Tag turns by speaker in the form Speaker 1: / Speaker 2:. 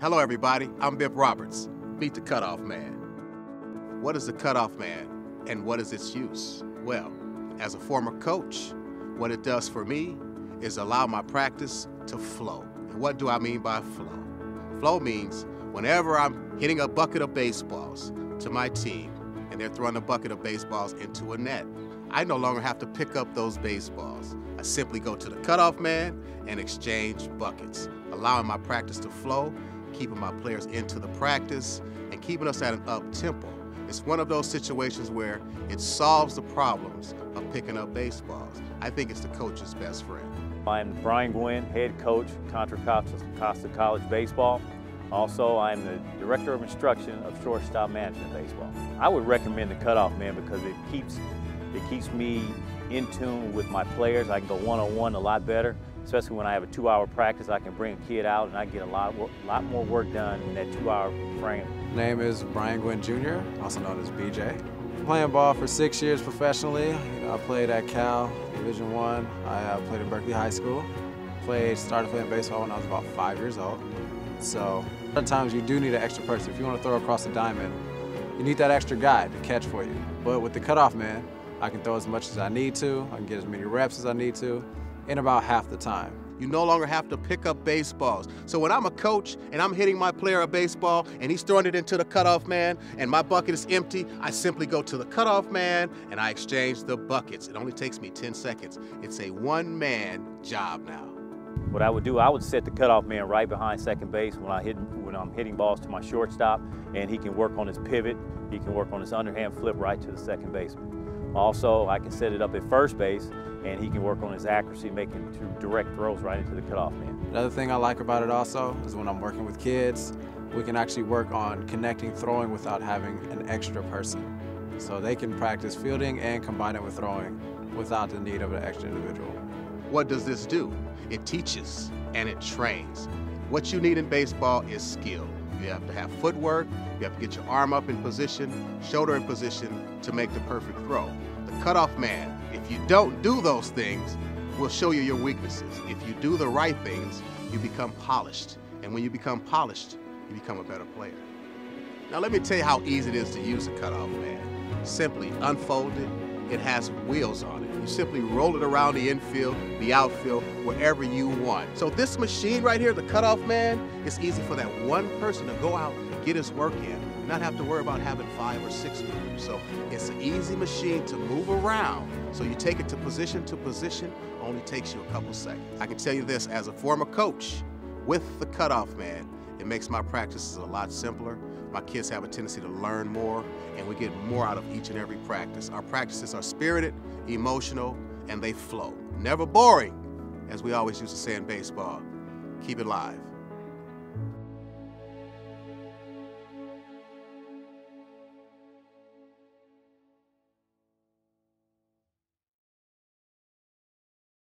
Speaker 1: Hello, everybody. I'm Bip Roberts. Meet the cutoff man. What is the cutoff man and what is its use? Well, as a former coach, what it does for me is allow my practice to flow. And what do I mean by flow? Flow means whenever I'm hitting a bucket of baseballs to my team and they're throwing a bucket of baseballs into a net, I no longer have to pick up those baseballs. I simply go to the cutoff man and exchange buckets, allowing my practice to flow, keeping my players into the practice, and keeping us at an up tempo. It's one of those situations where it solves the problems of picking up baseballs. I think it's the coach's best friend.
Speaker 2: I'm Brian Gwynn, head coach, Contra Costa, Costa College Baseball. Also, I'm the Director of Instruction of Shortstop Management Baseball. I would recommend the cutoff man because it keeps, it keeps me in tune with my players. I can go one-on-one -on -one a lot better, especially when I have a two-hour practice. I can bring a kid out and I get a lot, lot more work done in that two-hour frame.
Speaker 3: Name is Brian Gwynn Jr., also known as BJ. Playing ball for six years professionally. I played at Cal Division One. I uh, played at Berkeley High School. Played, started playing baseball when I was about five years old. So sometimes you do need an extra person. If you want to throw across the diamond, you need that extra guy to catch for you. But with the cutoff man, I can throw as much as I need to. I can get as many reps as I need to in about half the time.
Speaker 1: You no longer have to pick up baseballs. So when I'm a coach and I'm hitting my player a baseball and he's throwing it into the cutoff man and my bucket is empty, I simply go to the cutoff man and I exchange the buckets. It only takes me 10 seconds. It's a one-man job now.
Speaker 2: What I would do, I would set the cutoff man right behind second base when I hit when I'm hitting balls to my shortstop, and he can work on his pivot. He can work on his underhand flip right to the second baseman. Also, I can set it up at first base, and he can work on his accuracy, making two direct throws right into the cutoff man.
Speaker 3: Another thing I like about it also is when I'm working with kids, we can actually work on connecting throwing without having an extra person. So they can practice fielding and combine it with throwing without the need of an extra individual.
Speaker 1: What does this do? It teaches and it trains. What you need in baseball is skill. You have to have footwork, you have to get your arm up in position, shoulder in position to make the perfect throw. The cutoff man, if you don't do those things, will show you your weaknesses. If you do the right things, you become polished. And when you become polished, you become a better player. Now let me tell you how easy it is to use a cutoff man. Simply unfold it, it has wheels on it. You simply roll it around the infield, the outfield, wherever you want. So this machine right here, the cutoff man, it's easy for that one person to go out and get his work in, not have to worry about having five or six people. So it's an easy machine to move around. So you take it to position to position, only takes you a couple seconds. I can tell you this, as a former coach, with the cutoff man, it makes my practices a lot simpler. My kids have a tendency to learn more, and we get more out of each and every practice. Our practices are spirited, emotional, and they flow. Never boring, as we always used to say in baseball. Keep it live.